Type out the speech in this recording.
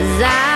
Cause I